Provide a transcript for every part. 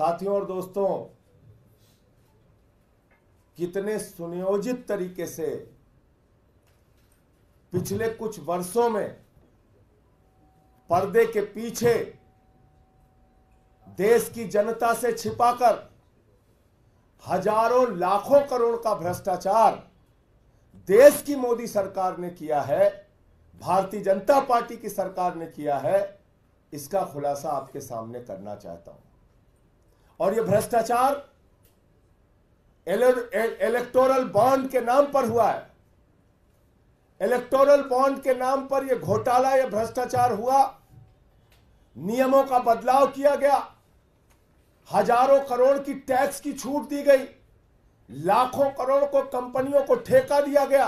साथियों और दोस्तों, कितने सुनियोजित तरीके से पिछले कुछ वर्षों में पर्दे के पीछे देश की जनता से छिपाकर हज़ारों लाखों करोड़ का भ्रष्टाचार देश की मोदी सरकार ने किया है, भारतीय जनता पार्टी की सरकार ने किया है, इसका खुलासा आपके सामने करना चाहता हूँ। और यह भ्रष्टाचार इलेक्टोरल बॉन्ड के नाम पर हुआ है। इलेक्टोरल बॉन्ड के नाम पर यह घोटाला, या भ्रष्टाचार हुआ। नियमों का बदलाव किया गया। हज़ारों करोड़ की टैक्स की छूट दी गई। लाखों करोड़ को कंपनियों को ठेका दिया गया।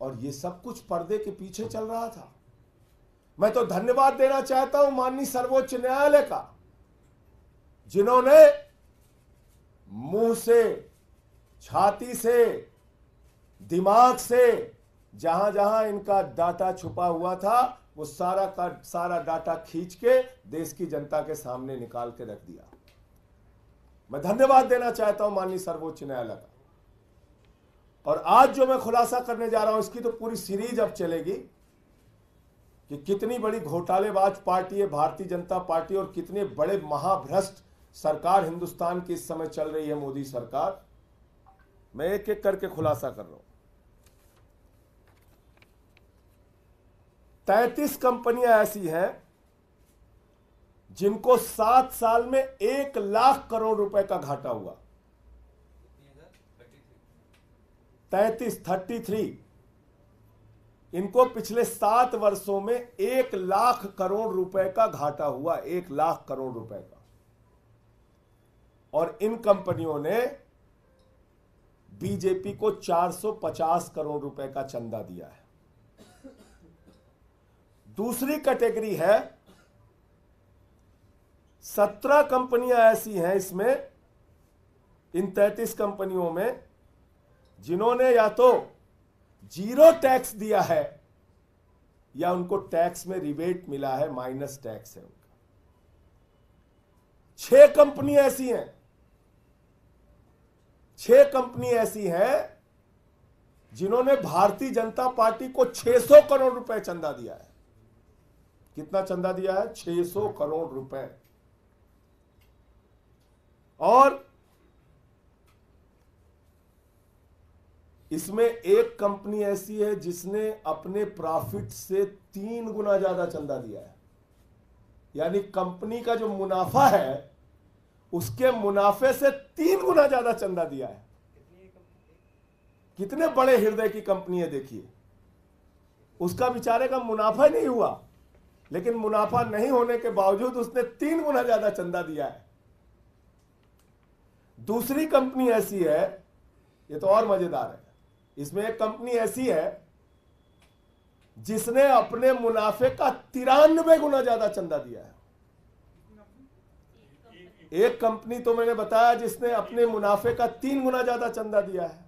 और यह सब कुछ पर्दे के पीछे चल रहा था। मैं तो धन्यवाद देना चाहता हूँ माननीय सर्वोच्च न्यायालय का। जिन्होंने मुँह से, छाती से, दिमाग से जहाँ जहाँ इनका डाटा छुपा हुआ था, वो सारा का सारा डाटा खींच के देश की जनता के सामने निकाल के रख दिया। मैं धन्यवाद देना चाहता हूँ माननीय सर्वोच्च न्यायालय का। और आज जो मैं खुलासा करने जा रहा हूँ, इसकी तो पूरी सीरीज़ अब चलेगी कि कितनी बड़ी घोटालेबाज पार्टी है, भारतीय जनता पार्टी, और कितने बड़े महाभ्रष्ट सरकार हिंदुस्तान की इस समय चल रही है मोदी सरकार। मैं एक एक करके खुलासा कर रहा हूँ। तैतीस कंपनियाँ ऐसी हैं जिनको सात साल में एक लाख करोड़ रुपए का घाटा हुआ। तैतीस, थर्टी थ्री। इनको पिछले सात वर्षों में एक लाख करोड़ रुपए का घाटा हुआ, एक लाख करोड़ रुपए का। और इन कंपनियों ने बीजेपी को 450 करोड़ रुपए का चंदा दिया है। दूसरी कैटेगरी है, सत्रह कंपनियाँ ऐसी हैं इसमें, इन तैतीस कंपनियों में, जिन्होंने या तो ज़ीरो टैक्स दिया है, या उनको टैक्स में रिबेट मिला है, माइनस टैक्स है उनका। छह कंपनी ऐसी हैं छह कंपनी ऐसी हैं जिन्होंने भारतीय जनता पार्टी को 600 करोड़ रुपए चंदा दिया है। कितना चंदा दिया है? 600 करोड़ रुपए। और इसमें एक कंपनी ऐसी है जिसने अपने प्रॉफिट से तीन गुना ज़्यादा चंदा दिया है। यानी कंपनी का जो मुनाफा है उसके मुनाफे से तीन गुना ज़्यादा चंदा दिया है। कितने बड़े हृदय की कंपनी है, देखिए। उसका बेचारे का मुनाफा नहीं हुआ, लेकिन मुनाफा नहीं होने के बावजूद उसने तीन गुना ज़्यादा चंदा दिया है। दूसरी कंपनी ऐसी है, ये तो और मज़ेदार है। इसमें एक कंपनी ऐसी है, जिसने अपने मुनाफे का तिरानबे गुना ज़्यादा चंदा दिया है। एक कंपनी तो मैंने बताया जिसने अपने मुनाफे का तीन गुना ज़्यादा चंदा दिया है।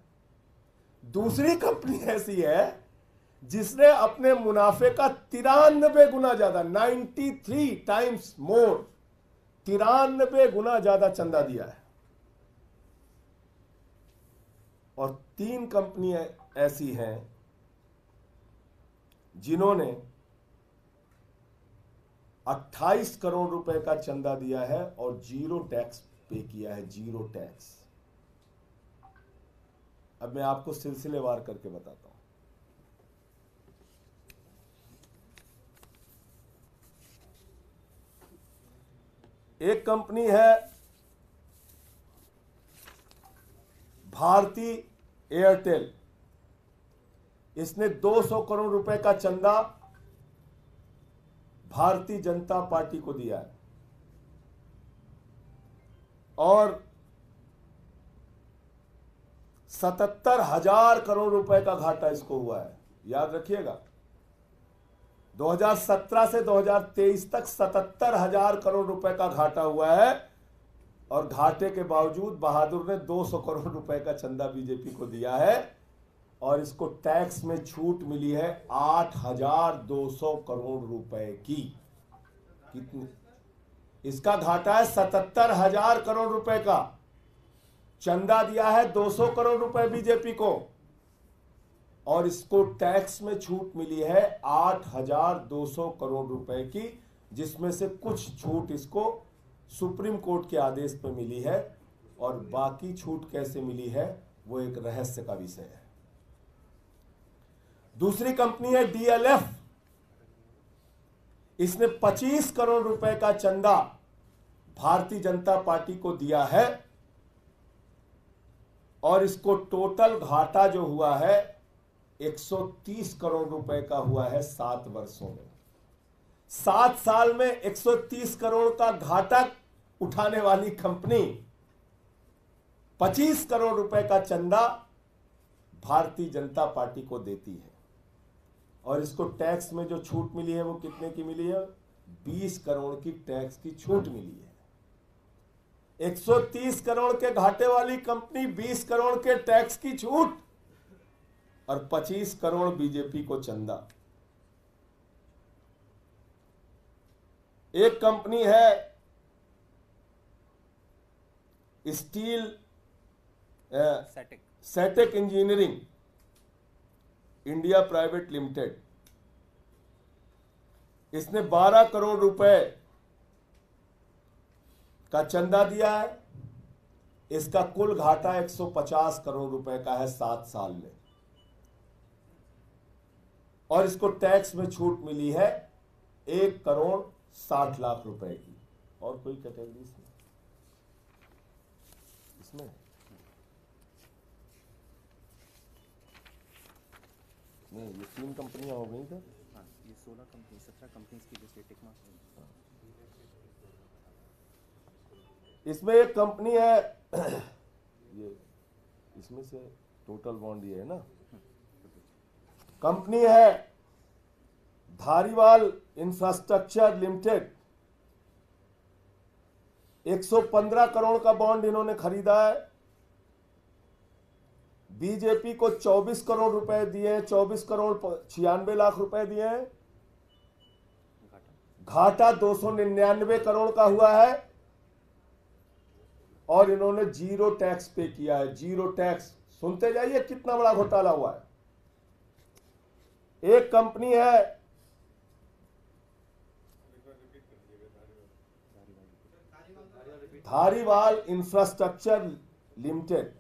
दूसरी कंपनी ऐसी है जिसने अपने मुनाफे का तिरानबे गुना ज़्यादा 93 टाइम्स मोर तिरानबे गुना ज़्यादा चंदा दिया है। और तीन कंपनियाँ ऐसी हैं जिन्होंने 28 करोड़ रुपए का चंदा दिया है और ज़ीरो टैक्स पे किया है, ज़ीरो टैक्स। अब मैं आपको सिलसिलेवार करके बताता हूँ। एक कंपनी है, भारती एयरटेल। इसने 200 करोड़ रुपए का चंदा भारतीय जनता पार्टी को दिया है। और सतहत्तर हज़ार करोड़ रुपए का घाटा इसको हुआ है। याद रखिएगा 2017 से 2023 तक सतहत्तर हज़ार करोड़ रुपए का घाटा हुआ है और घाटे के बावजूद बहादुर ने 200 करोड़ रुपए का चंदा बीजेपी को दिया है। और इसको टैक्स में छूट मिली है आठ हज़ार दो सौ करोड़ रुपए की। कितनी? इसका घाटा है सतहत्तर हज़ार करोड़ रुपए का। चंदा दिया है 200 करोड़ रुपए बीजेपी को। और इसको टैक्स में छूट मिली है 8,200 करोड़ रुपए की जिसमें से कुछ छूट इसको सुप्रीम कोर्ट के आदेश पे मिली है। और बाकी छूट कैसे मिली है वो एक रहस्य का विषय है। दूसरी कंपनी है डीएलएफ। इसने 25 करोड़ रुपए का चंदा भारतीय जनता पार्टी को दिया है और इसको टोटल घाटा जो हुआ है 130 करोड़ रुपए का हुआ है सात वर्षों में। सात साल में 130 करोड़ का घाटा उठाने वाली कंपनी 25 करोड़ रुपए का चंदा भारतीय जनता पार्टी को देती है। और इसको टैक्स में जो छूट मिली है वो कितने की मिली है? 20 करोड़ की टैक्स की छूट मिली है। 130 करोड़ के घाटे वाली कंपनी 20 करोड़ के टैक्स की छूट और 25 करोड़ बीजेपी को चंदा। एक कंपनी है स्टील सैटिक सेटेक इंजीनियरिंग इंडिया प्राइवेट लिमिटेड। इसने 12 करोड़ रुपए का चंदा दिया है। इसका कुल घाटा 150 करोड़ रुपए का है सात साल में। और इसको टैक्स में छूट मिली है एक करोड़ साठ लाख रुपए की। और कोई कैटेगरी इसमें इसमें नहीं ये तीन कंपनियाँ हो गई सर हाँ ये सोलह कंपनी सत्रह कंपनीज़ की लिस्ट है। टिक मार्क इसमें एक कंपनी है ये इसमें से टोटल बॉन्ड ये है ना? कंपनी है धारीवाल इंफ्रास्ट्रक्चर लिमिटेड 115 करोड़ का बॉन्ड इन्होंने खरीदा है। बीजेपी को 24 करोड़ रुपए दिए हैं 24 करोड़ छियानवे लाख रुपए दिए। घाटा घाटा दो सौ निन्यानवे करोड़ का हुआ है और इन्होंने ज़ीरो टैक्स पे किया है, ज़ीरो टैक्स। सुनते जाइए कितना बड़ा घोटाला हुआ है। एक कंपनी है, धारीवाल इंफ्रास्ट्रक्चर लिमिटेड।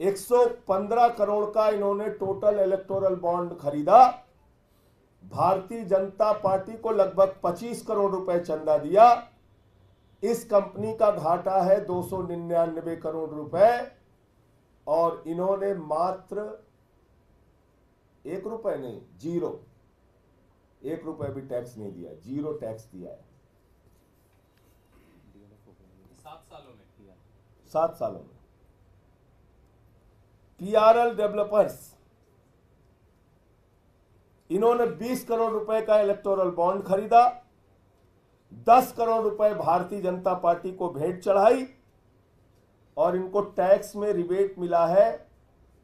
115 करोड़ का इन्होंने टोटल इलेक्टोरल बॉन्ड खरीदा। भारतीय जनता पार्टी को लगभग 25 करोड़ रुपए चंदा दिया। इस कंपनी का घाटा है दो सौ निन्यानबे करोड़ रुपए और इन्होंने मात्र एक रुपए नहीं, ज़ीरो। एक रुपए भी टैक्स नहीं दिया, ज़ीरो टैक्स दिया है। सात सालों में। सात सालों में। पीआरएल डेवलपर्स इन्होंने 20 करोड़ रुपए का इलेक्टोरल बॉन्ड खरीदा 10 करोड़ रुपए भारतीय जनता पार्टी को भेंट चढ़ाई, और इनको टैक्स में रिबेट मिला है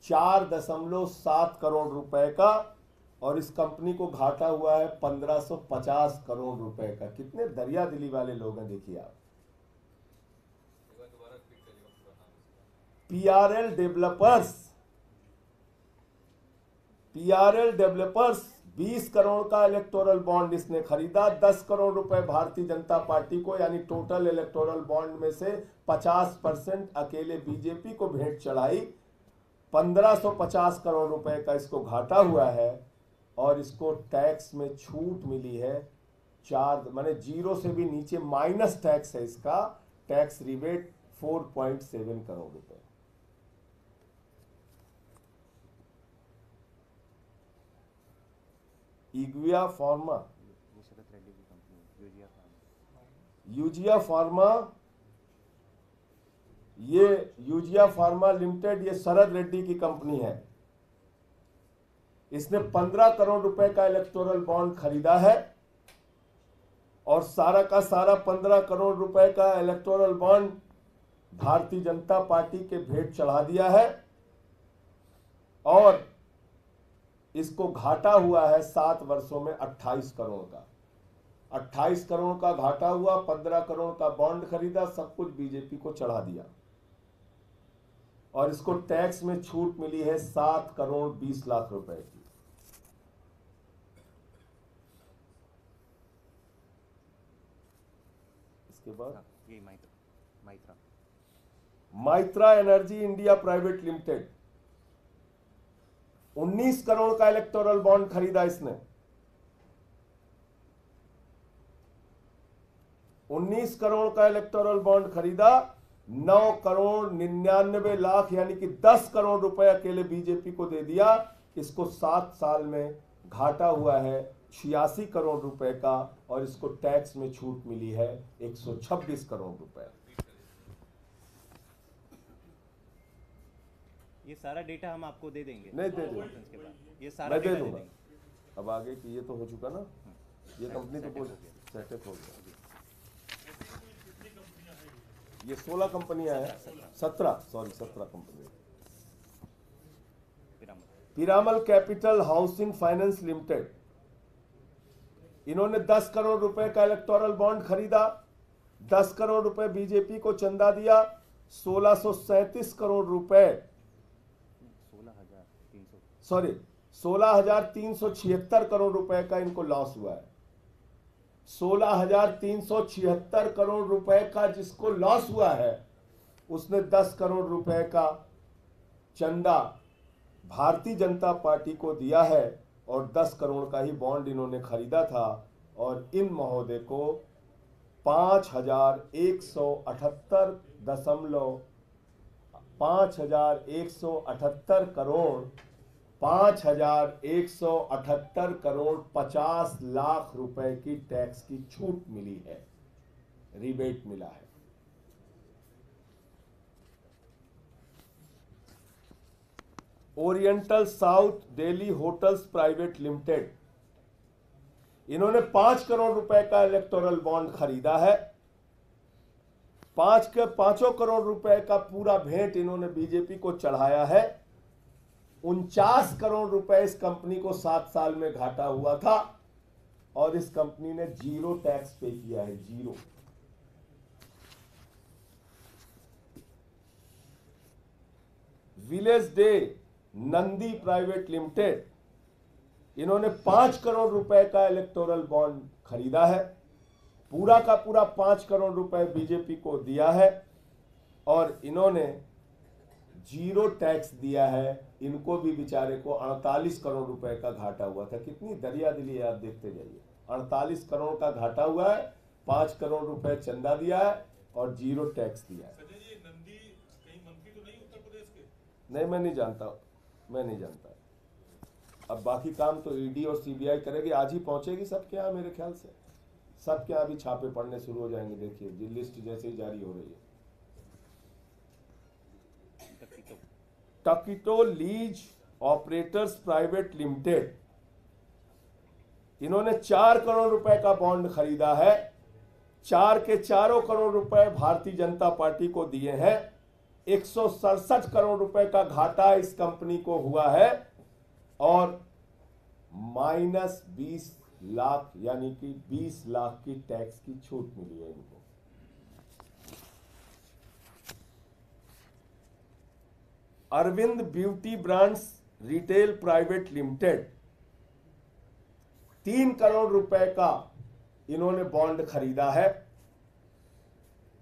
चार दशमलव सात करोड़ रुपए का, और इस कंपनी को घाटा हुआ है 1550 करोड़ रुपए का। कितने दरिया दिली वाले लोग हैं, देखिए आप एक बार दोबारा रिपीट करिएगा पूरा नाम इसका PRL developers PRL developers 20 crore का इलेक्टोरल बॉन्ड इसने खरीदा 10 करोड़ रुपए भारतीय जनता पार्टी को, यानी टोटल इलेक्टोरल बॉन्ड में से 50 परसेंट अकेले बीजेपी को भेंट चढ़ाई। 1550 करोड़ रुपए का इसको घाटा हुआ है और इसको टैक्स में छूट मिली है। चार, माने ज़ीरो से भी नीचे माइनस टैक्स है इसका। टैक्स रिबेट 4.7 करोड़ रुपए। इग्विया फार्मा। यूजिया फार्मा, ये यूजिया फार्मा लिमिटेड, ये शरद रेड्डी की कंपनी है। इसने 15 करोड़ रुपए का इलेक्टोरल बॉन्ड खरीदा है और सारा का सारा 15 करोड़ रुपए का electoral bond Bharatiya Janata party के भेंट चढ़ा दिया है। और इसको घाटा हुआ है सात वर्षों में 28 करोड़ का। 28 करोड़ का घाटा हुआ 15 करोड़ का बॉन्ड खरीदा सब कुछ बीजेपी को चढ़ा दिया। और इसको टैक्स में छूट मिली है सात करोड़ बीस लाख रुपए की। इसके बाद? हाँ, Maitra energy India private limited. 19 crore का इलेक्टोरल बॉन्ड खरीदा इसने। 19 करोड़ का इलेक्टोरल बॉन्ड खरीदा 9 करोड़ निन्यानवे लाख, यानी कि 10 करोड़ रुपए अकेले बीजेपी को दे दिया। इसको सात साल में घाटा हुआ है, छियासी करोड़ रुपए का, और इसको टैक्स में छूट मिली है 126 करोड़ रुपए। ये सारा डेटा हम आपको दे देंगे। नहीं दे दूँगा। ये सारा मैं दे दूँगा। अब आगे की ये तो हो चुका ना? ये कंपनी तो हो। सेटअप हो गया। ये सोलह कंपनियाँ हैं। सत्रह। सॉरी सत्रह company Piramal. Capital housing finance limited. इन्होंने 10 करोड़ रुपए का इलेक्टोरल बॉन्ड खरीदा। 10 करोड़ रुपए बीजेपी को चंदा दिया। 1637 करोड़ रुपए सोलह हज़ार तीन सौ सॉरी, सोलह हज़ार तीन सौ छिहत्तर करोड़ रुपए का इनको लॉस हुआ है। सोलह हज़ार तीन सौ छिहत्तर करोड़ रुपए का जिसको लॉस हुआ है, उसने दस करोड़ रुपए का चंदा भारतीय जनता पार्टी को दिया है और दस करोड़ का ही बॉन्ड इन्होंने खरीदा था और इन महोदय को पाँच हज़ार एक सौ अठहत्तर दशमलव, पाँच हज़ार एक सौ अठहत्तर करोड़ पाँच हज़ार एक सौ अठहत्तर करोड़ पचास लाख रुपए की टैक्स की छूट मिली है। रिबेट मिला है। Oriental south Delhi hotels private limited, इन्होंने पाँच करोड़ रुपए का इलेक्टोरल बॉन्ड खरीदा है। पाँच के पाँचों करोड़ रुपए का पूरा भेंट इन्होंने बीजेपी को चढ़ाया है। उनचास करोड़ रुपए इस कंपनी को सात साल में घाटा हुआ था और इस कंपनी ने ज़ीरो टैक्स पे किया है, zero. Village day, Nandi private limited, इन्होंने पाँच करोड़ रुपए का इलेक्टोरल बॉन्ड खरीदा है। पूरा का पूरा पाँच करोड़ रुपए बीजेपी को दिया है और इन्होंने ज़ीरो टैक्स दिया है इनको भी बेचारे को 48 करोड़ रुपए का घाटा हुआ था। कितनी दरिया दिली है आप देखते जाइए। 48 करोड़ का घाटा हुआ है पाँच करोड़ रुपए चंदा दिया है और ज़ीरो टैक्स दिया है। संजय जी नंदी कहीं मंत्री तो नहीं उत्तर प्रदेश के? नहीं मैं नहीं जानता। मैं नहीं जानता। अब बाकी काम तो ईडी और सीबीआई करेगी आज ही पहुंचेगी सबके यहाँ मेरे ख्याल से। सबके यहाँ भी छापे पड़ने शुरू हो जाएँगे देखिए लिस्ट जैसे ही जारी हो रही है। टकीटो लीज ऑपरेटर्स प्राइवेट लिमिटेड इन्होंने चार करोड़ रुपए का बॉन्ड खरीदा है। चार के चारों करोड़ रुपए भारतीय जनता पार्टी को दिए हैं। एक सौ सड़सठ करोड़ रुपए का घाटा इस कंपनी को हुआ है और माइनस बीस लाख, यानी कि बीस लाख की टैक्स की छूट मिली है इनको। Arvind beauty brands retail private limited. तीन करोड़ रुपए का इन्होंने बॉन्ड खरीदा है।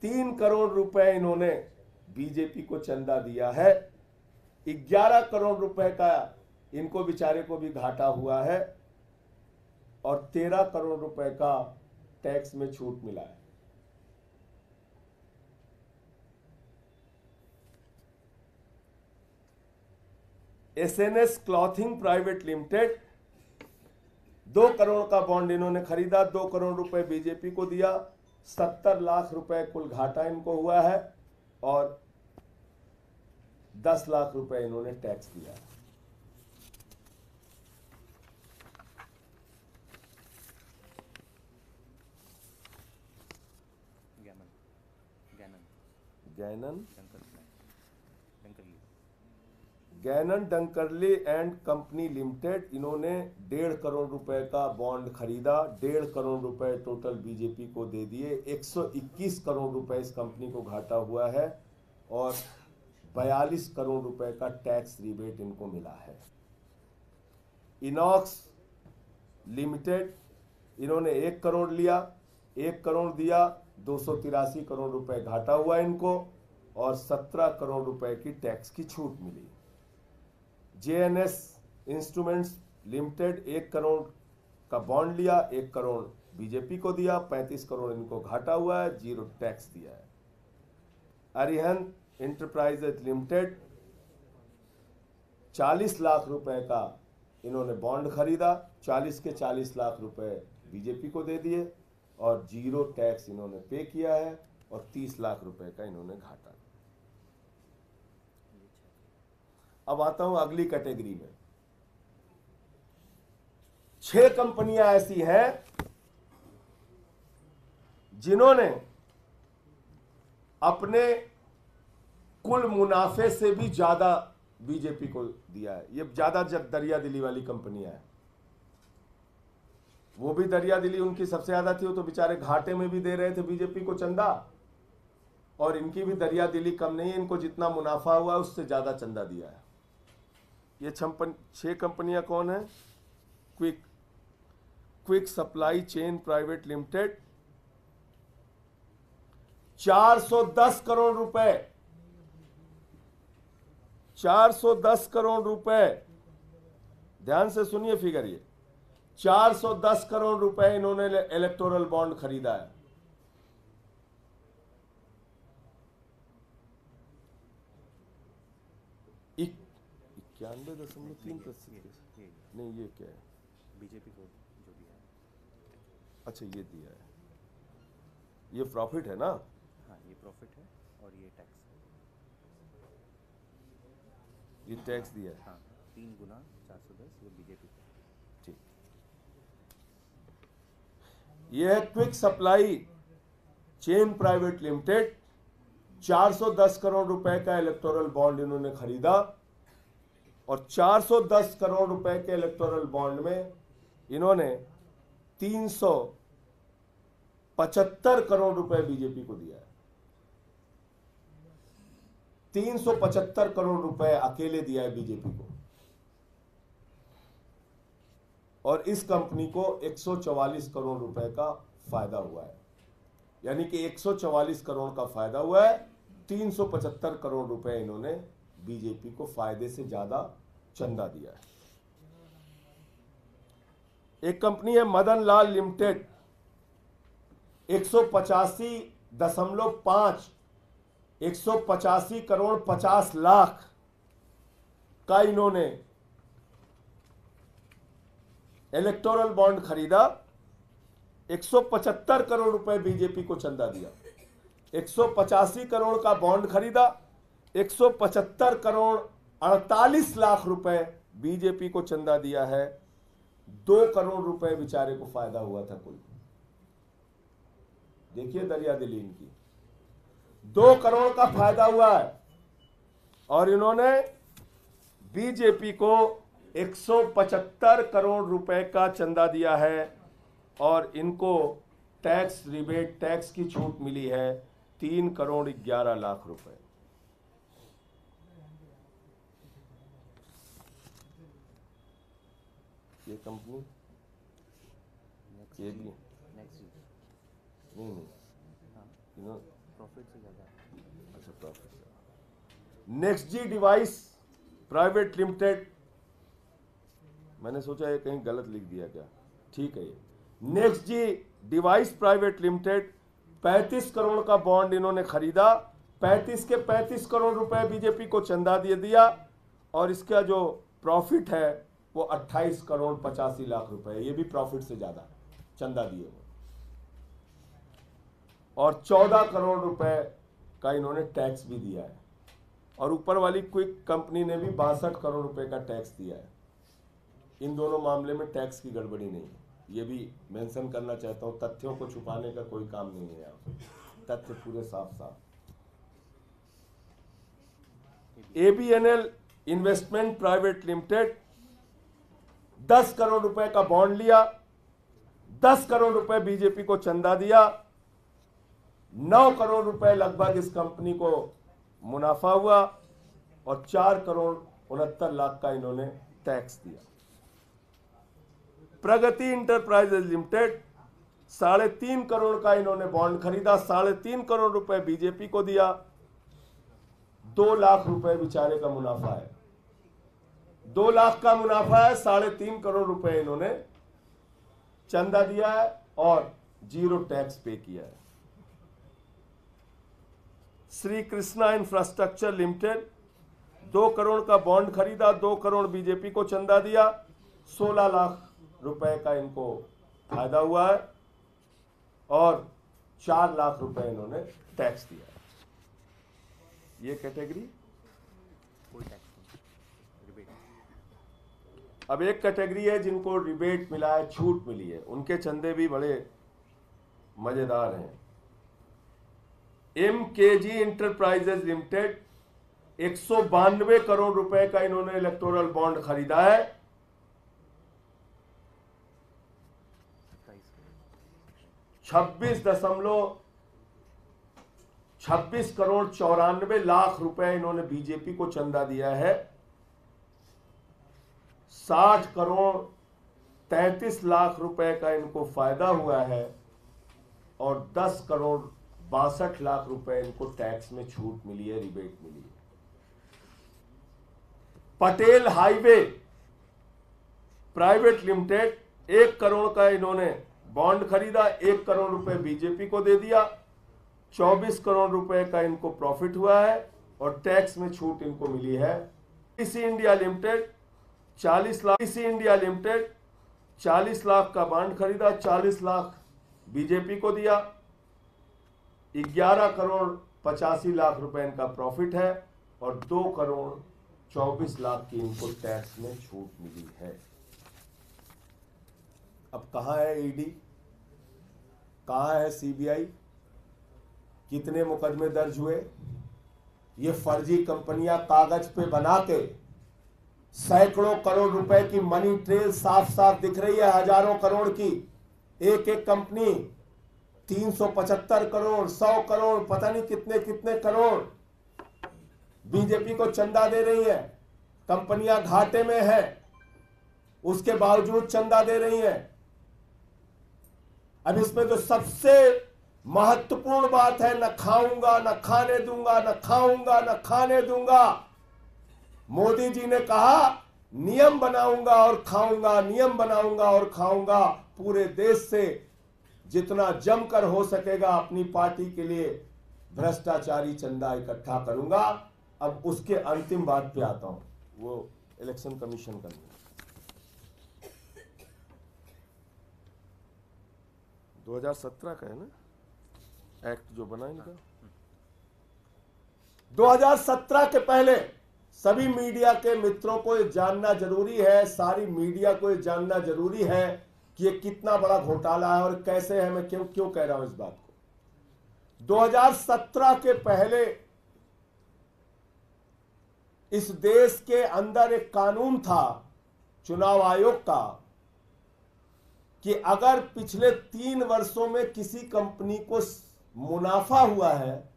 तीन करोड़ रुपए इन्होंने बीजेपी को चंदा दिया है। ग्यारह करोड़ रुपए का इनको बेचारे को भी घाटा हुआ है और तेरह करोड़ रुपए का टैक्स में छूट मिला है। एसएनएस क्लॉथिंग प्राइवेट लिमिटेड दो करोड़ का बॉन्ड इन्होंने खरीदा दो करोड़ रुपए बीजेपी को दिया सत्तर लाख रुपए कुल घाटा इनको हुआ है और दस लाख रुपए इन्होंने टैक्स दिया Gannon. Gannon? Gannon Dunkerley and company limited, इन्होंने डेढ़ करोड़ रुपए का बॉन्ड खरीदा। डेढ़ करोड़ रुपए टोटल बीजेपी को दे दिए। 121 करोड़ रुपए इस कंपनी को घाटा हुआ है और 42 करोड़ रुपए का टैक्स रिबेट इनको मिला है। इनॉक्स लिमिटेड, इन्होंने एक करोड़ लिया, एक करोड़ दिया, दो सौ तिरासी करोड़ रुपए घाटा हुआ इनको और 17 करोड़ रुपए की टैक्स की छूट मिली। जेएनएस इंस्ट्रूमेंट्स लिमिटेड एक करोड़ का बॉन्ड लिया, एक करोड़ बीजेपी को दिया 35 करोड़ इनको घाटा हुआ है, ज़ीरो टैक्स दिया है। अरिहंत इंटरप्राइजेज लिमिटेड 40 लाख रुपए का इन्होंने बॉन्ड खरीदा 40 के 40 लाख रुपए बीजेपी को दे दिए और ज़ीरो टैक्स इन्होंने पे किया है और 30 लाख रुपए का इन्होंने घाटा। अब आता हूँ अगली कैटेगरी में। छह कंपनियाँ ऐसी हैं जिन्होंने अपने कुल मुनाफे से भी ज़्यादा बीजेपी को दिया है। ये ज़्यादा जब दरिया दिली वाली कंपनियाँ हैं। वो भी दरिया दिली उनकी सबसे ज़्यादा थी, वो तो बेचारे घाटे में भी दे रहे थे बीजेपी को चंदा। और इनकी भी दरिया दिली कम नहीं है, इनको जितना मुनाफा हुआ उससे ज़्यादा चंदा दिया है। ये छप्पन, छह कंपनियाँ कौन है? Quick quick supply chain private limited. 410 crore रुपए। 410 करोड़ रुपए। ध्यान से सुनिए फिगर ये। 410 करोड़ रुपए इन्होंने इलेक्टोरल बॉन्ड खरीदा है। इक्यानवे दशमलव तीन प्रतिशत नहीं ये क्या है? बीजेपी को जो दिया है। अच्छा ये दिया है। ये प्रॉफिट है ना? हाँ ये प्रॉफिट है और ये टैक्स है। ये टैक्स दिया है। हाँ तीन गुना चार सौ दस ये बीजेपी को। ठीक। ये है quick supply chain private limited 410 crore रुपए का इलेक्टोरल बॉन्ड इन्होंने खरीदा। और 410 करोड़ रुपए के इलेक्टोरल बॉन्ड में इन्होंने 375 करोड़ रुपए बीजेपी को दिया है। 375 करोड़ रुपए अकेले दिया है बीजेपी को। और इस कंपनी को 144 करोड़ रुपए का फ़ायदा हुआ है। यानी कि 144 करोड़ का फ़ायदा हुआ है। 375 करोड़ रुपए इन्होंने बीजेपी को फ़ायदे से ज़्यादा चंदा दिया है। एक कंपनी है मदन लाल लिमिटेड, एक सौ पचासी दशमलव पाँच, एक सौ पचासी करोड़ पचास लाख का इन्होंने इलेक्टोरल बॉन्ड खरीदा 175 करोड़ रुपए बीजेपी को चंदा दिया। 185 करोड़ का बॉन्ड खरीदा 175 करोड़ 48 लाख रुपए बीजेपी को चंदा दिया है। दो करोड़ रुपए बेचारे को फ़ायदा हुआ था कुल। देखिए दरिया दिली इनकी दो करोड़ का फ़ायदा हुआ है और इन्होंने बीजेपी को 175 करोड़ रुपए का चंदा दिया है और इनको टैक्स रिबेट, टैक्स की छूट मिली है तीन करोड़ ग्यारह लाख रुपए। ये कंपनी नेक्स्ट ये भी। नेक्स्ट जी नहीं नहीं। हाँ। इन्होंने प्रॉफिट से ज़्यादा। अच्छा profit next G device private limited मैंने सोचा ये कहीं गलत लिख दिया क्या? ठीक है ये। Next G device private limited 35 crore का बॉन्ड इन्होंने खरीदा। 35 के 35 करोड़ रुपए बीजेपी को चंदा दिए दिया। और इसका जो प्रॉफिट है वो 28 करोड़ पचासी लाख रुपए ये भी प्रॉफिट से ज़्यादा, चंदा दिए वो। और 14 करोड़ रुपए का इन्होंने टैक्स भी दिया है। और ऊपर वाली क्विक कंपनी ने भी बासठ करोड़ रुपए का टैक्स दिया है। इन दोनों मामले में टैक्स की गड़बड़ी नहीं है। ये भी मेंशन करना चाहता हूँ, तथ्यों को छुपाने का कोई काम नहीं है यहाँ तथ्य पूरे साफ़ साफ़ ABNL investment private limited 10 crore रुपए का बॉन्ड लिया 10 करोड़ रुपए बीजेपी को चंदा दिया, नौ करोड़ रुपए लगभग इस कंपनी को मुनाफा हुआ और चार करोड़ उनहत्तर लाख का इन्होंने टैक्स दिया। प्रगति इंटरप्राइजेज लिमिटेड, साढ़े तीन करोड़ का इन्होंने बॉन्ड खरीदा, साढ़े तीन करोड़ रुपए बीजेपी को दिया, दो लाख रुपए बेचारे का मुनाफा है। दो लाख का मुनाफा है, साढ़े तीन करोड़ रुपए इन्होंने चंदा दिया है और ज़ीरो टैक्स पे किया है। श्री कृष्णा इंफ्रास्ट्रक्चर लिमिटेड, दो करोड़ का बॉन्ड खरीदा, दो करोड़ बीजेपी को चंदा दिया, सोलह लाख रुपए का इनको फ़ायदा हुआ है और चार लाख रुपए इन्होंने टैक्स दिया ये कैटेगरी कोई टैक्स नहीं रिबेट अब एक कैटेगरी है जिनको रिबेट मिला है, छूट मिली है। उनके चंदे भी बड़े मज़ेदार हैं। एम के जी इंटरप्राइजेज लिमिटेड एक सौ बानवे करोड़ रुपए का इन्होंने इलेक्टोरल बॉन्ड खरीदा है। छब्बीस दशमलव छब्बीस करोड़ चौरानवे लाख रुपए इन्होंने बीजेपी को चंदा दिया है। साठ करोड़ तैतीस लाख रुपए का इनको फ़ायदा हुआ है और दस करोड़ बासठ लाख रुपए इनको टैक्स में छूट मिली है, रिबेट मिली है। पटेल हाईवे प्राइवेट लिमिटेड, एक करोड़ का इन्होंने बॉन्ड खरीदा, एक करोड़ रुपए बीजेपी को दे दिया 24 करोड़ रुपए का इनको प्रॉफिट हुआ है और टैक्स में छूट इनको मिली है। इसी India limited 40 lakh C India limited 40 lakh का बॉन्ड खरीदा 40 लाख बीजेपी को दिया 11 करोड़ पचासी लाख रुपए इनका प्रॉफिट है और 2 करोड़ 24 लाख की इनको टैक्स में छूट मिली है। अब कहाँ है ईडी कहाँ है सीबीआई कितने मुकदमे दर्ज हुए? ये फर्जी कंपनियाँ कागज़ पे बना के सैकड़ों करोड़ रुपए की मनी ट्रेल साफ़ साफ़ दिख रही है, हज़ारों करोड़ की। एक एक कंपनी 375 करोड़ 100 करोड़, पता नहीं कितने कितने करोड़ बीजेपी को चंदा दे रही है। कंपनियाँ घाटे में है, उसके बावजूद चंदा दे रही है। अब इसमें जो सबसे महत्वपूर्ण बात है, न खाऊँगा, न खाने दूँगा, न खाऊँगा, न खाने दूँगा मोदी जी ने कहा नियम बनाऊँगा और खाऊँगा नियम बनाऊँगा और खाऊँगा पूरे देश से। जितना जमकर हो सकेगा अपनी पार्टी के लिए भ्रष्टाचारी चंदा इकट्ठा करूँगा। अब उसके अंतिम बात पे आता हूँ। वो इलेक्शन कमीशन का नियम। 2017 का है ना? एक्ट जो बना इनका। 2017 के पहले सभी मीडिया के मित्रों को ये जानना ज़रूरी है, सारी मीडिया को ये जानना ज़रूरी है कि ये कितना बड़ा घोटाला है और कैसे है, मैं क्यों क्यों कह रहा हूँ इस बात को। 2017 के पहले इस देश के अंदर एक कानून था, चुनाव आयोग का, कि अगर पिछले तीन वर्षों में किसी कंपनी को मुनाफा हुआ है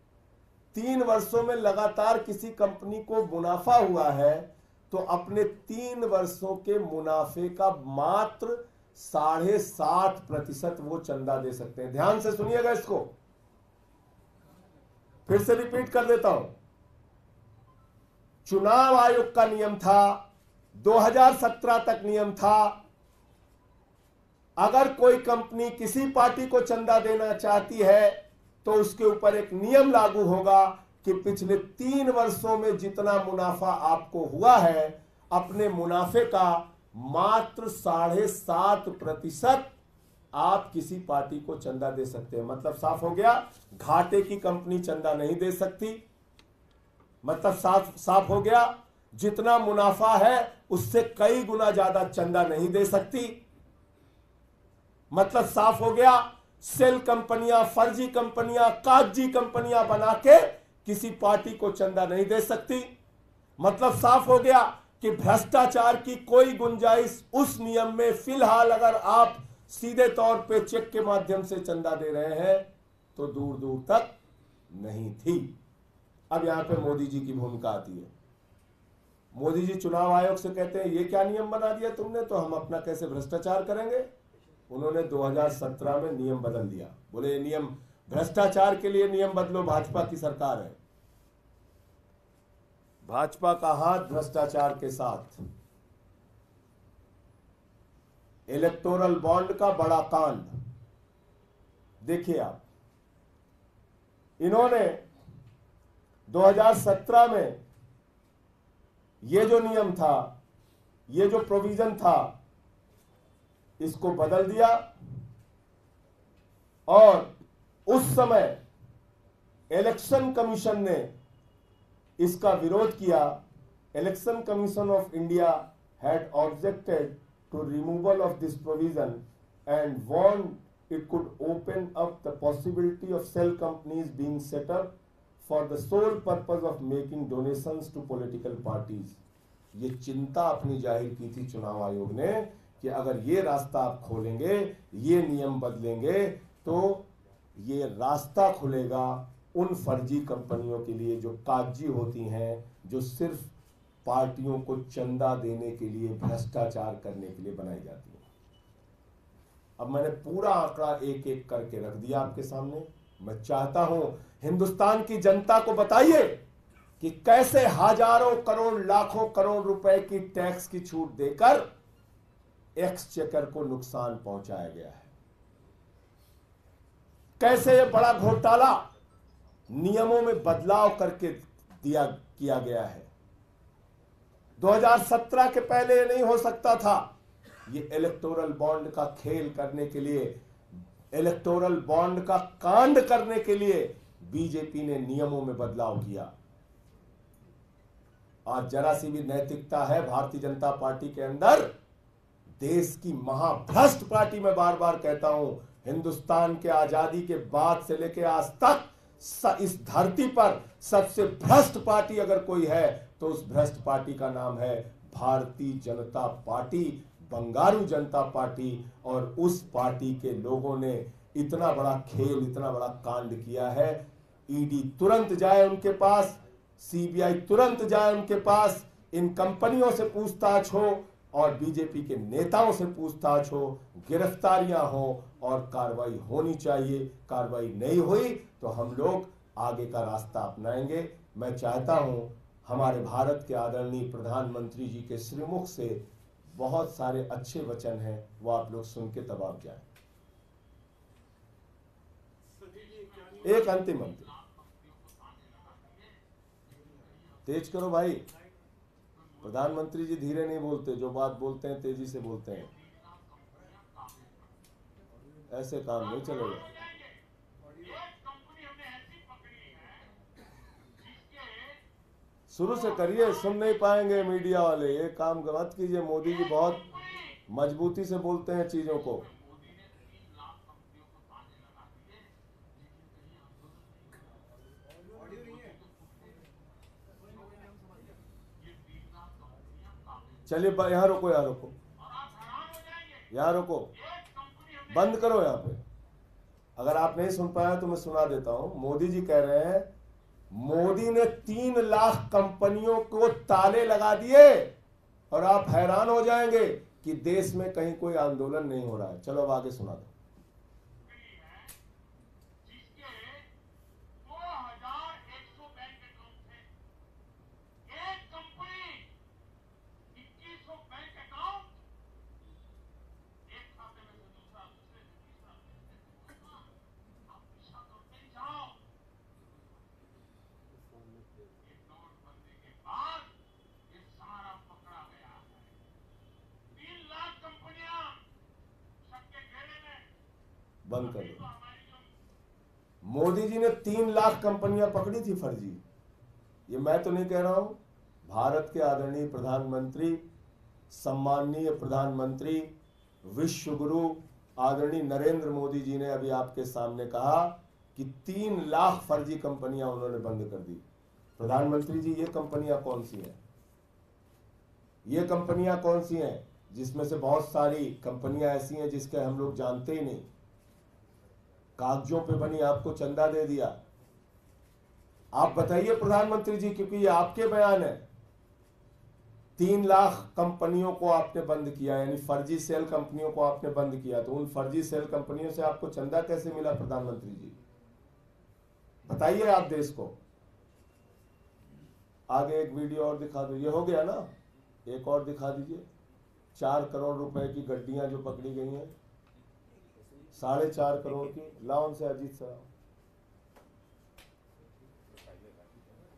तीन वर्षों में लगातार किसी कंपनी को मुनाफा हुआ है तो अपने तीन वर्षों के मुनाफे का मात्र साढ़े सात प्रतिशत वो चंदा दे सकते हैं। ध्यान से सुनिएगा इसको। फिर से रिपीट कर देता हूँ। चुनाव आयोग का नियम था 2017 तक नियम था। अगर कोई कंपनी किसी पार्टी को चंदा देना चाहती है तो उसके ऊपर एक नियम लागू होगा कि पिछले तीन वर्षों में जितना मुनाफा आपको हुआ है, अपने मुनाफे का मात्र साढ़े सात प्रतिशत आप किसी पार्टी को चंदा दे सकते हैं। मतलब साफ़ हो गया, घाटे की कंपनी चंदा नहीं दे सकती। मतलब साफ़ साफ़ हो गया, जितना मुनाफा है उससे कई गुना ज़्यादा चंदा नहीं दे सकती। मतलब साफ़ हो गया सेल कंपनियाँ, फर्जी कंपनियाँ, कागज़ी कंपनियाँ बना के किसी पार्टी को चंदा नहीं दे सकती। मतलब साफ़ हो गया कि भ्रष्टाचार की कोई गुंजाइश उस नियम में फ़िलहाल अगर आप सीधे तौर पे चेक के माध्यम से चंदा दे रहे हैं तो दूर दूर तक नहीं थी। अब यहाँ पे मोदी जी की भूमिका आती है। मोदी जी चुनाव आयोग से कहते हैं, ये क्या नियम बना दिया तुमने? तो हम अपना कैसे भ्रष्टाचार करेंगे? उन्होंने 2017 में नियम बदल दिया। बोले नियम भ्रष्टाचार के लिए नियम बदलो, भाजपा की सरकार है। भाजपा का हाथ भ्रष्टाचार के साथ। इलेक्टोरल बॉन्ड का बड़ा कांड। देखिए आप, इन्होंने 2017 में ये जो नियम था, ये जो प्रोविज़न था इसको बदल दिया। और उस समय इलेक्शन कमीशन ने इसका विरोध किया। Election commission of India had objected to removal of this provision and von it could open up the possibility of shell companies being set up for the sole purpose of making donations to political parties ये चिंता अपनी ज़ाहिर की थी चुनाव आयोग ने कि अगर ये रास्ता आप खोलेंगे, ये नियम बदलेंगे तो ये रास्ता खुलेगा उन फर्जी कंपनियों के लिए जो कागज़ी होती हैं, जो सिर्फ़ पार्टियों को चंदा देने के लिए, भ्रष्टाचार करने के लिए बनाई जाती हैं। अब मैंने पूरा आंकड़ा एक एक करके रख दिया आपके सामने। मैं चाहता हूँ हिंदुस्तान की जनता को बताइए कि कैसे हज़ारों करोड़, लाखों करोड़ रुपए की टैक्स की छूट देकर एक्सचेकर को नुकसान पहुँचाया गया है। कैसे यह बड़ा घोटाला? नियमों में बदलाव करके दिया, किया गया है। 2017 के पहले ये नहीं हो सकता था। ये इलेक्टोरल बॉन्ड का खेल करने के लिए इलेक्टोरल बॉन्ड का कांड करने के लिए बीजेपी ने नियमों में बदलाव किया। आज जरा सी भी नैतिकता है भारतीय जनता पार्टी के अंदर। देश की महाभ्रष्ट पार्टी में बार बार कहता हूँ, हिंदुस्तान के आज़ादी के बाद से लेकर आज तक इस धरती पर सबसे भ्रष्ट पार्टी अगर कोई है तो उस भ्रष्ट पार्टी का नाम है भारतीय जनता पार्टी, बंगारू जनता पार्टी। और उस पार्टी के लोगों ने इतना बड़ा खेल, इतना बड़ा कांड किया है। ईडी तुरंत जाए उनके पास, सीबीआई तुरंत जाए उनके पास, इन कंपनियों से पूछताछ हो और बीजेपी के नेताओं से पूछताछ हो, गिरफ्तारियाँ हो और कार्रवाई होनी चाहिए। कार्रवाई नहीं हुई तो हम लोग आगे का रास्ता अपनाएँगे। मैं चाहता हूँ हमारे भारत के आदरणीय प्रधानमंत्री जी के श्रीमुख से बहुत सारे अच्छे वचन हैं, वो आप लोग सुन के तब आप जाए। एक अंतिम अंतिम तेज करो भाई। प्रधानमंत्री जी धीरे नहीं बोलते, जो बात बोलते हैं, तेज़ी से बोलते हैं। ऐसे काम नहीं चलेगा। शुरू से करिए, सुन नहीं पाएँगे मीडिया वाले। ये काम गलत कीजिए, मोदी जी बहुत मजबूती से बोलते हैं चीज़ों को। चलिए यहाँ रुको यहाँ रुको। यहाँ रुको। बंद करो यहाँ पे। अगर आप नहीं सुन पाया तो मैं सुना देता हूँ। मोदी जी कह रहे हैं, मोदी ने तीन लाख कंपनियों को ताले लगा दिए और आप हैरान हो जाएँगे कि देश में कहीं कोई आंदोलन नहीं हो रहा है। चलो अब आगे सुना दो बंद कर दो मोदी जी ने तीन लाख कंपनियाँ पकड़ी थी फर्जी। ये मैं तो नहीं कह रहा हूँ। भारत के आदरणीय प्रधानमंत्री, सम्माननीय प्रधानमंत्री विश्व गुरु आदरणीय नरेंद्र मोदी जी ने अभी आपके सामने कहा कि तीन लाख फर्जी कंपनियाँ उन्होंने बंद कर दी। प्रधानमंत्री जी, ये कंपनियाँ कौन सी हैं? ये कंपनियाँ कौन सी हैं? जिसमें से बहुत सारी कंपनियाँ ऐसी हैं जिसके हम लोग जानते ही नहीं। कागजों पे बनी आपको चंदा दे दिया। आप बताइए प्रधानमंत्री जी, क्योंकि ये आपके बयान है। तीन लाख कंपनियों को आपने बंद किया, यानी फर्जी सेल कंपनियों को आपने बंद किया तो उन फर्जी सेल कंपनियों से आपको चंदा कैसे मिला प्रधानमंत्री जी? बताइए आप देश को। आगे एक वीडियो और दिखा दो। ये हो गया ना? एक और दिखा दीजिए। चार करोड़ रुपए की गड्डियाँ जो पकड़ी गई हैं। साढ़े चार करोड़ की। लाओ उनसे अजीत सर।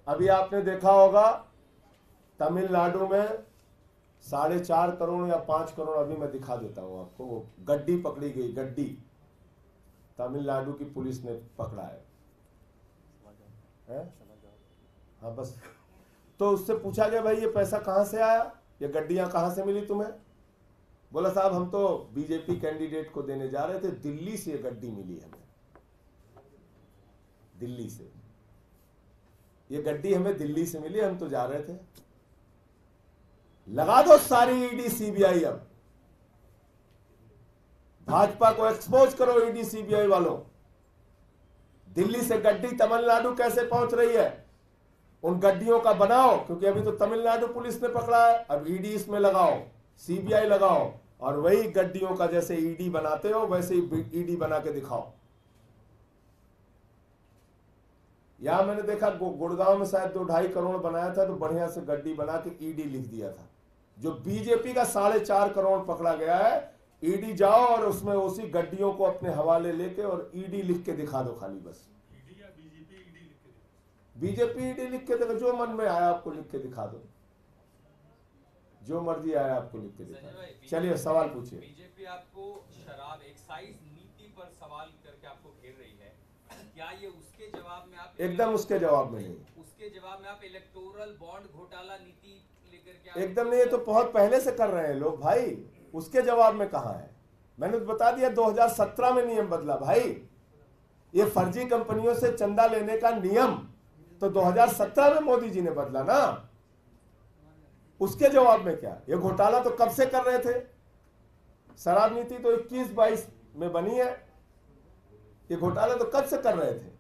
अभी आपने देखा होगा, तमिलनाडु में साढ़े चार करोड़ या पाँच करोड़ अभी मैं दिखा देता हूँ आपको, वो गड्डी पकड़ी गई, गड्डी। तमिलनाडु की पुलिस ने पकड़ा है। हैं? हाँ बस। तो उससे पूछा गया, भाई, ये पैसा कहाँ से आया? ये गड्डियाँ कहाँ से मिली तुम्हें? बोला, साहब, हम तो बीजेपी कैंडिडेट को देने जा रहे थे, दिल्ली से ये गड्डी मिली हमें। दिल्ली से। ये गड्डी हमें दिल्ली से मिली, हम तो जा रहे थे। लगा दो सारी ईडी सीबीआई अब। भाजपा को एक्सपोज करो ईडी सीबीआई वालों। दिल्ली से गड्डी तमिलनाडु कैसे पहुँच रही है? उन गड्डियों का बनाओ, क्योंकि अभी तो तमिलनाडु पुलिस ने पकड़ा है। अब ईडी इसमें लगाओ सीबीआई लगाओ, और वही गड्डियों का जैसे ईडी बनाते हो, वैसे ही ईडी बना के दिखाओ। यहाँ मैंने देखा गुड़गांव में शायद दो ढाई करोड़ बनाया था तो बढ़िया से गड्डी बना के ईडी लिख दिया था। जो बीजेपी का साढ़े चार करोड़ पकड़ा गया है ईडी जाओ और उसमें उसी गड्डियों को अपने हवाले लेके और ईडी लिख के दिखा दो खाली बस। बीजेपी ईडी लिख के बीजेपी ईडी लिख के देखो जो मन में आया आपको लिख के दिखा दो। जो मर्ज़ी आया आपको लिख के दिखा दो। चलिए सवाल पूछिए। बीजेपी आपको शराब एक्साइज नीति पर सवाल करके आपको घेर रही है। क्या ये उसके जवाब में आप एकदम उसके जवाब में नहीं। उसके जवाब में आप इलेक्टोरल बॉन्ड घोटाला नीति लेकर एकदम नहीं ये तो बहुत पहले से कर रहे हैं लोग भाई। उसके जवाब में कहा है? मैंने तो बता दिया 2017 में नियम बदला भाई। ये फर्जी कंपनियों से चंदा लेने का नियम तो 2017 में मोदी जी ने बदला ना। उसके जवाब में क्या? ये घोटाला तो कब से कर रहे थे? शराब नीति तो 21 22 में बनी है। ये घोटाला तो कब से कर रहे थे?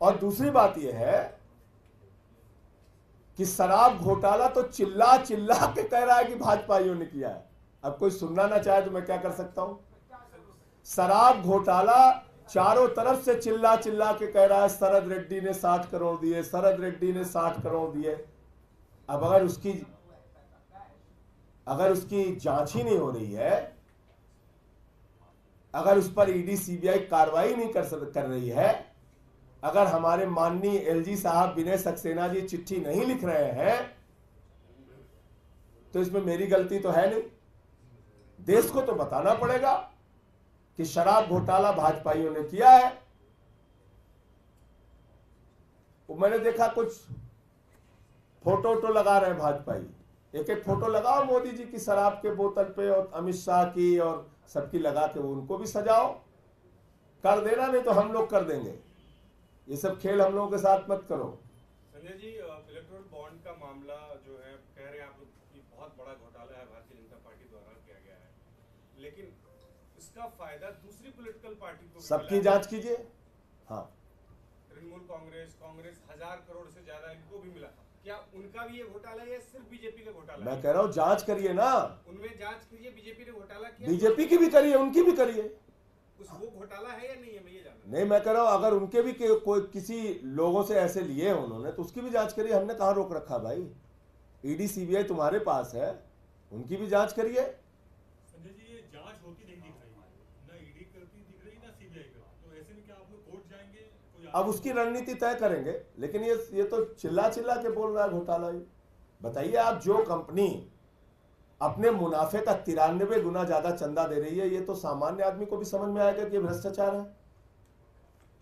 और दूसरी बात यह है कि शराब घोटाला तो चिल्ला चिल्ला के कह रहा है कि भाजपाइयों ने किया है। अब कोई सुनना ना चाहे तो मैं क्या कर सकता हूँ? शराब घोटाला चारों तरफ़ से चिल्ला चिल्ला के कह रहा है, शरद रेड्डी ने साठ करोड़ दिए, शरद रेड्डी ने साठ करोड़ दिए। अब अगर उसकी अगर उसकी जाँच ही नहीं हो रही है अगर उस पर ईडी सीबीआई कार्रवाई नहीं कर सक- कर रही है, अगर हमारे माननीय एलजी साहब विनय सक्सेना जी चिट्ठी नहीं लिख रहे हैं तो इसमें मेरी गलती तो है नहीं। देश को तो बताना पड़ेगा कि शराब घोटाला भाजपाइयों ने किया है। वो मैंने देखा कुछ फ़ोटो वोटो लगा रहे हैं भाजपाई। एक एक फ़ोटो लगाओ मोदी जी की शराब के बोतल पे और अमित शाह की और सबकी लगा के वो उनको भी सजाओ। कर देना नहीं तो हम लोग कर देंगे। ये सब खेल हम लोगों के साथ मत करो। संजय जी इलेक्ट्रोल बॉन्ड का मामला जो है कह रहे हैं आप लोग कि बहुत बड़ा घोटाला है भारतीय जनता पार्टी द्वारा किया गया है। लेकिन इसका फ़ायदा दूसरी पॉलिटिकल पार्टी को सबकी। जाँच कीजिए। हाँ। तृणमूल कांग्रेस कांग्रेस हज़ार करोड़ से ज़्यादा इनको भी मिला क्या उनका भी ये घोटाला है या सिर्फ़ बीजेपी का घोटाला? मैं कह रहा हूँ जाँच करिए ना। उनमें जाँच कीजिए बीजेपी ने घोटाला किया। बीजेपी की भी करिए उनकी भी करिए। उस वो घोटाला है या नहीं है मैं ये जानना नहीं मैं कह रहा हूँ अगर उनके भी कोई किसी लोगों से ऐसे लिए हैं उन्होंने तो उसकी भी जाँच करिए हमने कहा रोक रखा भाई? ईडी सीबीआई तुम्हारे पास है उनकी भी जाँच करिए संजय जी ये जाँच होती नहीं दिख रही ना ईडी करती दिख रही ना सीबीआई करती तो ऐसे में क्या आप लोग कोर्ट जाएँगे कोई अब उसकी रणनीति तय करेंगे, लेकिन ये ये तो चिल्ला चिल्ला के बोल रहा है घोटाला बताइए आप, जो कंपनी अपने मुनाफे का तिरानवे गुना ज़्यादा चंदा दे रही है, ये तो सामान्य आदमी को भी समझ में आएगा कि भ्रष्टाचार है।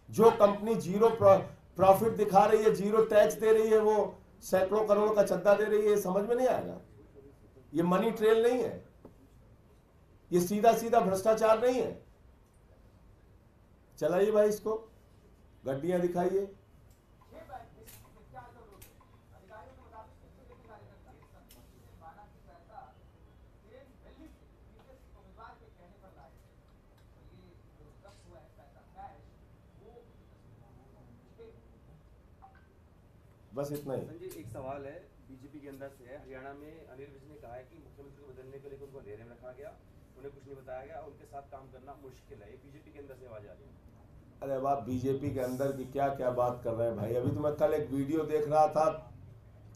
जो कंपनी ज़ीरो प्रॉफिट दिखा रही है, ज़ीरो टैक्स दे रही है, वो सैकड़ों करोड़ का चंदा दे रही है समझ में नहीं आएगा? ये मनी ट्रेल नहीं है। ये सीधा सीधा भ्रष्टाचार नहीं है। चलाइए भाई इसको। गड्डियाँ दिखाइए। बस इतना ही। संजय, एक सवाल है, बीजेपी के अंदर से है। हरियाणा में अनिल विज ने कहा है कि मुख्यमंत्री को बदलने के लिए उनको अंधेरे में रखा गया, उन्हें कुछ नहीं बताया गया, उनके साथ काम करना मुश्किल है। बीजेपी के अंदर से आवाज़ आ रही है। अरे बाप बीजेपी के अंदर की क्या क्या बात कर रहे हैं भाई। अभी तो मैं कल एक वीडियो देख रहा था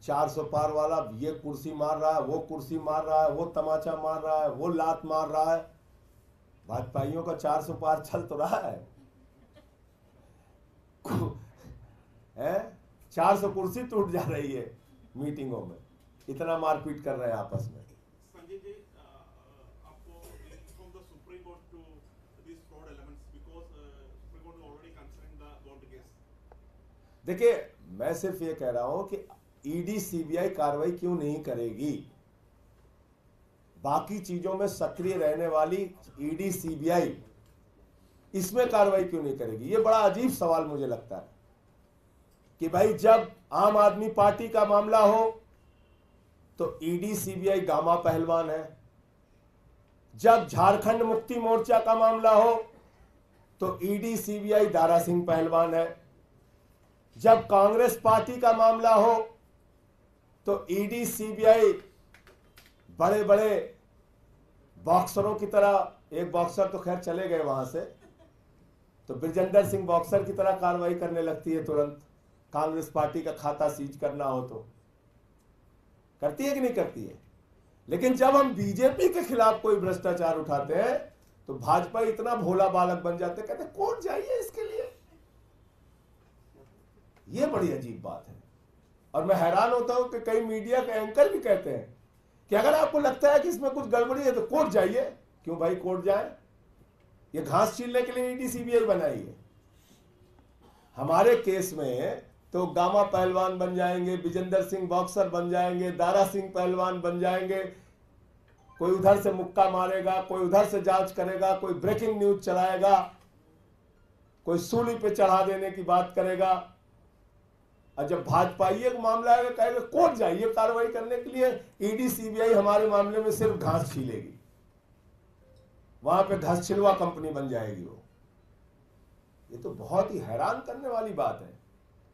400 पार वाला, ये कुर्सी मार रहा है, वो कुर्सी मार रहा है, वो तमाचा मार रहा है, वो लात मार रहा है। भाजपाइयों का 400 पार चल तो रहा है। है? 400 कुर्सी टूट जा रही है मीटिंगों में। इतना मारपीट कर रहे हैं आपस में। देखिए, मैं सिर्फ़ ये कह रहा हूँ कि ईडी सीबीआई कार्रवाई क्यों नहीं करेगी? बाकी चीज़ों में सक्रिय रहने वाली ईडी सीबीआई इसमें कार्रवाई क्यों नहीं करेगी? ये बड़ा अजीब सवाल मुझे लगता है कि भाई, जब आम आदमी पार्टी का मामला हो तो ईडी सीबीआई गामा पहलवान है। जब झारखंड मुक्ति मोर्चा का मामला हो तो ईडी सीबीआई दारा सिंह पहलवान है। जब कांग्रेस पार्टी का मामला हो तो ईडी सीबीआई बड़े बड़े बॉक्सरों की तरह, एक बॉक्सर तो खैर चले गए वहाँ से तो ब्रजेंद्र सिंह बॉक्सर की तरह कार्रवाई करने लगती है तुरंत। कांग्रेस पार्टी का खाता सीज करना हो तो। करती है कि नहीं करती है? लेकिन जब हम बीजेपी के खिलाफ कोई भ्रष्टाचार उठाते हैं तो भाजपा इतना भोला बालक बन जाते कहते कोर्ट जाइए इसके लिए? ये बड़ी अजीब बात है। और मैं हैरान होता हूँ कि कई मीडिया के एंकर भी कहते हैं कि अगर आपको लगता है कि इसमें कुछ गड़बड़ी है तो कोर्ट जाइए। क्यों भाई, कोर्ट जाए। ये घास छीलने के लिए ईडी सीबीआई बनाई है। हमारे केस में तो गामा पहलवान बन जाएँगे विजेंद्र सिंह बॉक्सर बन जाएँगे, दारा सिंह पहलवान बन जाएँगे। कोई उधर से मुक्का मारेगा, कोई उधर से जाँच करेगा, कोई ब्रेकिंग न्यूज़ चलाएगा, कोई सूली पे चढ़ा देने की बात करेगा। और जब भाजपाई का मामला है, कहेगा कोर्ट जाइए कार्रवाई करने के लिए? ईडी सीबीआई हमारे मामले में सिर्फ़ घास छीलेगी। वहाँ पे घास छिलवा कंपनी बन जाएगी वो। ये तो बहुत ही हैरान करने वाली बात है।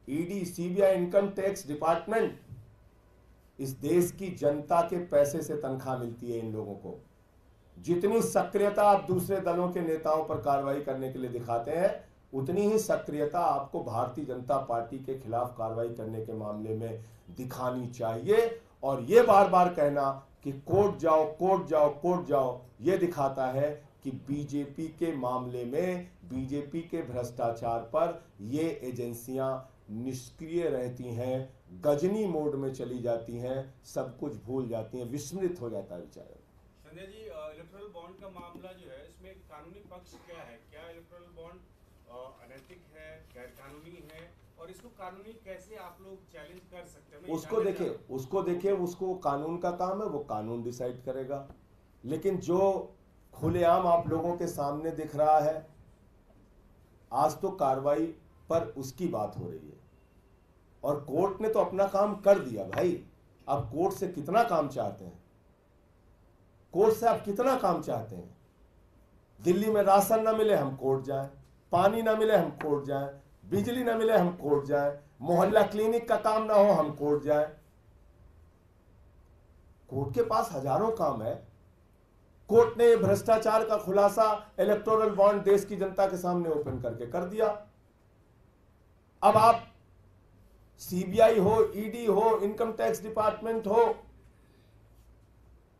ED CBI income tax department इस देश की जनता के पैसे से तनख्वाह मिलती है इन लोगों को। जितनी सक्रियता आप दूसरे दलों के नेताओं पर कार्रवाई करने के लिए दिखाते हैं उतनी ही सक्रियता आपको भारतीय जनता पार्टी के खिलाफ कार्रवाई करने के मामले में दिखानी चाहिए। और ये बार बार कहना कि कोर्ट जाओ कोर्ट जाओ कोर्ट जाओ, ये दिखाता है कि बीजेपी के मामले में, बीजेपी के भ्रष्टाचार पर ये एजेंसियाँ निष्क्रिय रहती हैं, गजनी मोड में चली जाती हैं, सब कुछ भूल जाती हैं, विस्मृत हो जाता है बेचारा। संजय जी इलेक्ट्रल बॉन्ड का मामला जो है, इसमें कानूनी पक्ष क्या है? क्या इलेक्ट्रल बॉन्ड अनैतिक है गैर कानूनी है और इसको कानूनी कैसे आप लोग चैलेंज कर सकते हैं? उसको देखिए उसको देखिए उसको कानून का काम है वो कानून डिसाइड करेगा। लेकिन जो खुलेआम आप लोगों के सामने दिख रहा है आज तो कार्रवाई पर उसकी बात हो रही है। और कोर्ट ने तो अपना काम कर दिया भाई। आप कोर्ट से कितना काम चाहते हैं? कोर्ट से आप कितना काम चाहते हैं? दिल्ली में राशन ना मिले हम कोर्ट जाएँ। पानी ना मिले हम कोर्ट जाए, बिजली ना मिले हम कोर्ट जाए, मोहल्ला क्लिनिक का काम ना हो हम कोर्ट जाए। कोर्ट के पास हज़ारों काम है। कोर्ट ने भ्रष्टाचार का खुलासा इलेक्टोरल बॉन्ड देश की जनता के सामने ओपन करके कर दिया। अब आप सीबीआई हो ईडी हो इनकम टैक्स डिपार्टमेंट हो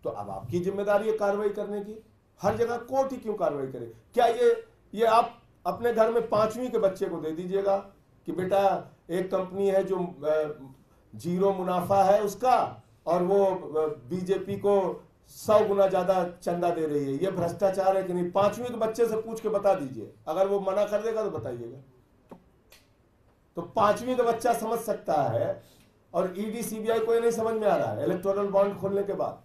तो अब आपकी ज़िम्मेदारी है कार्रवाई करने की। हर जगह कोर्ट ही क्यों कार्रवाई करे? क्या ये ये आप अपने घर में पांचवी के बच्चे को दे दीजिएगा कि बेटा, एक कंपनी है जो ज़ीरो मुनाफा है उसका और वो बीजेपी को सौ गुना ज़्यादा चंदा दे रही है। ये भ्रष्टाचार है कि नहीं? पांचवी के बच्चे से पूछ के बता दीजिए। अगर वो मना कर देगा तो बताइएगा। तो पांचवी का बच्चा समझ सकता है और ईडी सीबीआई को ये नहीं समझ में आ रहा है। इलेक्टोरल बॉन्ड खोलने के बाद।